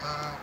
Uh,